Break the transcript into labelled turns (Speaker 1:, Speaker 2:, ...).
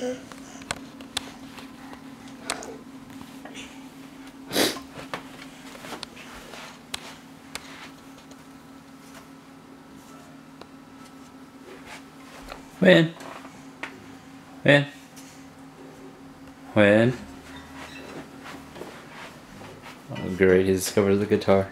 Speaker 1: Mm.
Speaker 2: When? When? When? Oh great, he discovered the guitar.